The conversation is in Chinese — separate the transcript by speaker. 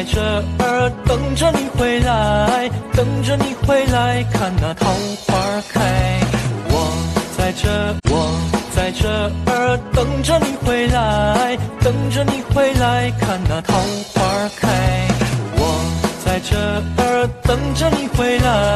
Speaker 1: 在这儿等着你回来等着你回来看那桃花开。我在这我在这儿等着你回来等着你回来看那桃花开。我在这儿等着你回来。